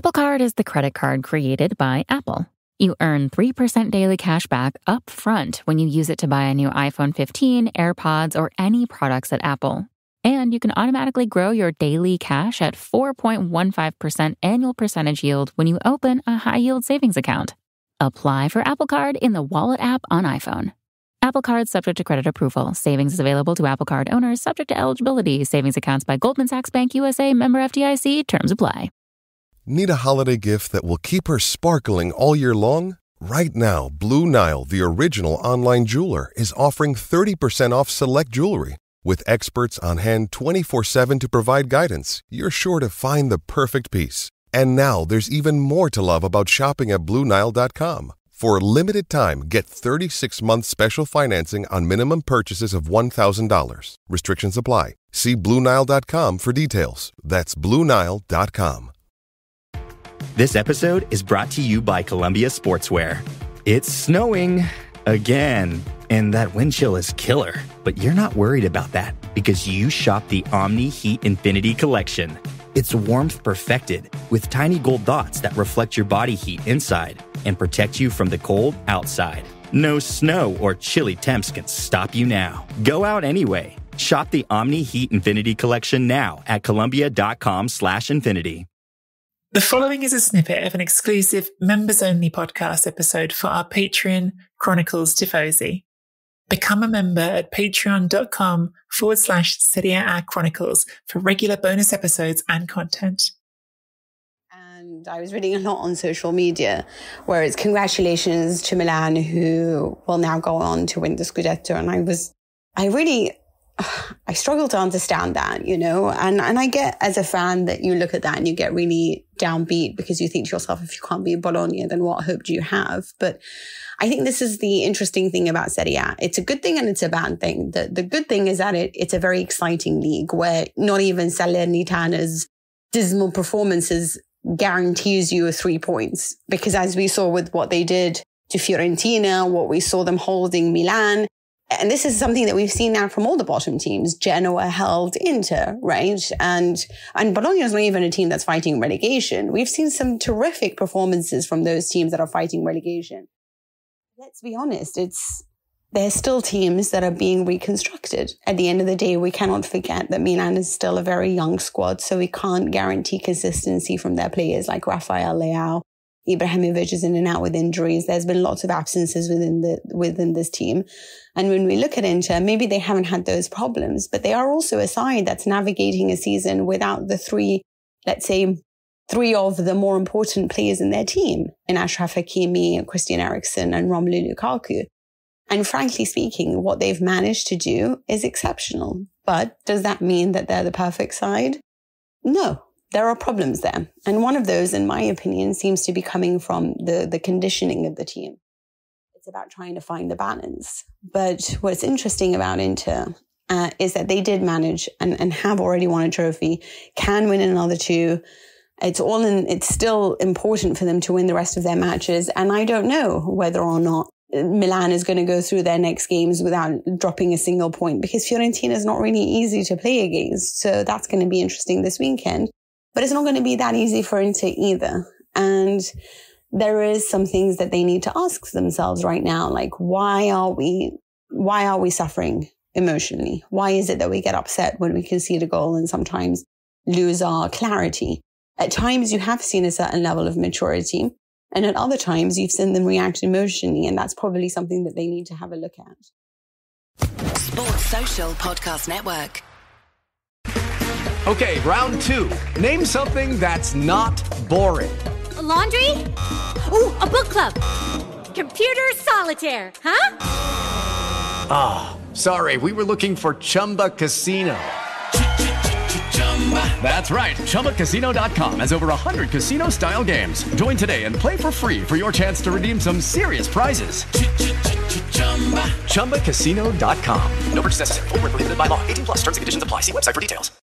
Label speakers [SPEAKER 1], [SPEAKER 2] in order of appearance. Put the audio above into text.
[SPEAKER 1] Apple Card is the credit card created by Apple. You earn 3% daily cash back up front when you use it to buy a new iPhone 15, AirPods, or any products at Apple. And you can automatically grow your daily cash at 4.15% annual percentage yield when you open a high yield savings account. Apply for Apple Card in the Wallet app on iPhone. Apple Card subject to credit approval. Savings is available to Apple Card owners subject to eligibility. Savings accounts by Goldman Sachs Bank USA member FDIC. Terms apply.
[SPEAKER 2] Need a holiday gift that will keep her sparkling all year long? Right now, Blue Nile, the original online jeweler, is offering 30% off select jewelry. With experts on hand 24 7 to provide guidance, you're sure to find the perfect piece. And now there's even more to love about shopping at BlueNile.com. For a limited time, get 36 month special financing on minimum purchases of $1,000. Restrictions apply. See BlueNile.com for details. That's BlueNile.com.
[SPEAKER 3] This episode is brought to you by Columbia Sportswear. It's snowing again, and that wind chill is killer. But you're not worried about that because you shop the Omni Heat Infinity Collection. It's warmth perfected with tiny gold dots that reflect your body heat inside and protect you from the cold outside. No snow or chilly temps can stop you now. Go out anyway. Shop the Omni Heat Infinity Collection now at Columbia.com slash infinity.
[SPEAKER 4] The following is a snippet of an exclusive members only podcast episode for our Patreon Chronicles Tifosi. Become a member at patreon.com forward slash Serie A Chronicles for regular bonus episodes and content.
[SPEAKER 5] And I was reading a lot on social media where it's congratulations to Milan who will now go on to win the Scudetto. And I was, I really, I struggle to understand that, you know, and, and I get as a fan that you look at that and you get really downbeat because you think to yourself, if you can't beat Bologna, then what hope do you have? But I think this is the interesting thing about Serie A. It's a good thing and it's a bad thing. The, the good thing is that it, it's a very exciting league where not even Salernitana's dismal performances guarantees you a three points. Because as we saw with what they did to Fiorentina, what we saw them holding Milan, and this is something that we've seen now from all the bottom teams. Genoa held Inter, right? And, and Bologna is not even a team that's fighting relegation. We've seen some terrific performances from those teams that are fighting relegation. Let's be honest. It's, there's still teams that are being reconstructed. At the end of the day, we cannot forget that Milan is still a very young squad, so we can't guarantee consistency from their players like Rafael Leao. Ibrahimovic is in and out with injuries. There's been lots of absences within the within this team. And when we look at Inter, maybe they haven't had those problems, but they are also a side that's navigating a season without the three, let's say, three of the more important players in their team in Achraf Hakimi, Christian Eriksen, and Romelu Lukaku. And frankly speaking, what they've managed to do is exceptional. But does that mean that they're the perfect side? No, there are problems there. And one of those, in my opinion, seems to be coming from the, the conditioning of the team. It's about trying to find the balance. But what's interesting about Inter uh, is that they did manage and, and have already won a trophy, can win another two. It's all in, it's still important for them to win the rest of their matches. And I don't know whether or not Milan is going to go through their next games without dropping a single point because Fiorentina is not really easy to play against. So that's going to be interesting this weekend, but it's not going to be that easy for him to either. And there is some things that they need to ask themselves right now. Like, why are we, why are we suffering emotionally? Why is it that we get upset when we concede a goal and sometimes lose our clarity? At times you have seen a certain level of maturity. And at other times, you've seen them react emotionally, and that's probably something that they need to have a look at.
[SPEAKER 6] Sports Social Podcast Network.
[SPEAKER 7] Okay, round two. Name something that's not boring.
[SPEAKER 8] A laundry? Ooh, a book club. Computer solitaire, huh?
[SPEAKER 7] Ah, oh, sorry, we were looking for Chumba Casino. That's right. ChumbaCasino.com has over 100 casino style games. Join today and play for free for your chance to redeem some serious prizes. ChumbaCasino.com. No purchase necessary. Full prohibited by law. 18 plus terms and conditions apply. See website for details.